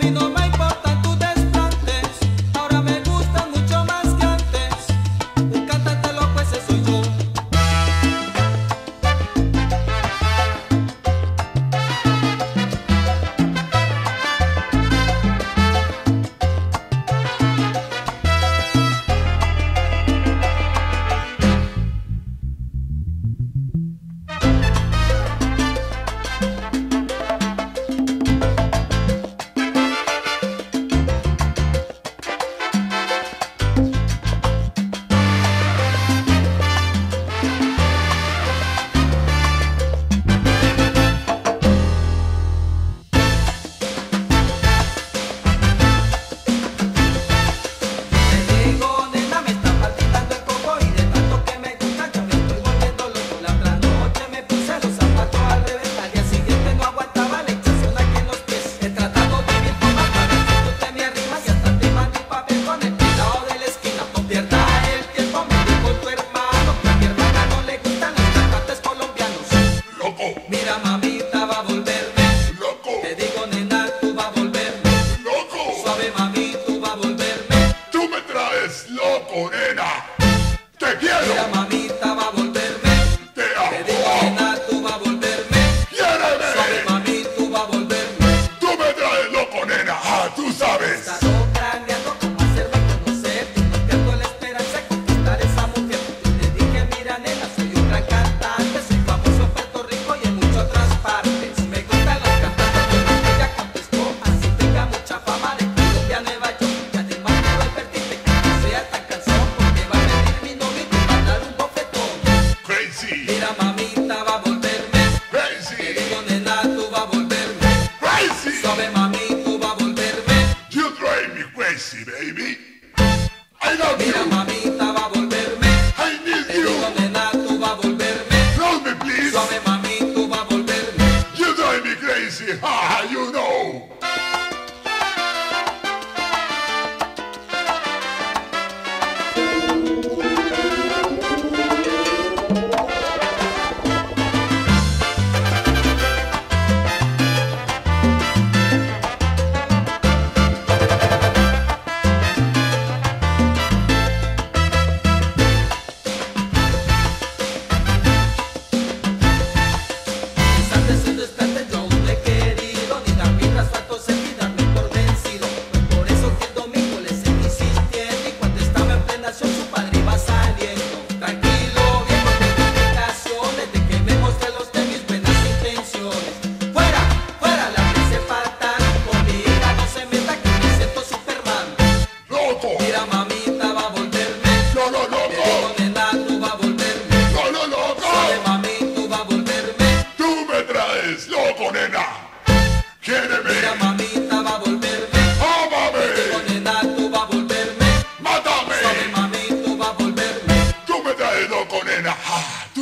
camino morena. Te quiero. Mira, mamita va a volverme. Te amo. Te digo que tú va a volverme. Quiéreme. Suave, mami, tú va a volverme. Tú me traes loco, nena. Ah, tú sabes. baby. I love you. Mira, mamita va a volver.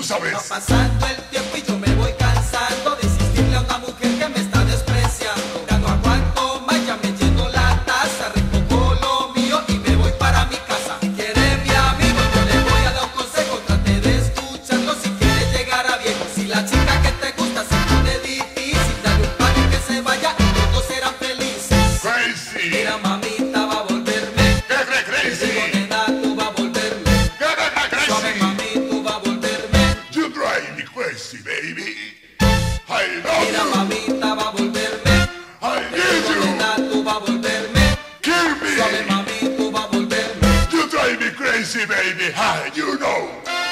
sabes. crazy, baby. I love Mira. I need you. Kill me. Suave. You drive me crazy, baby. Hi, you know.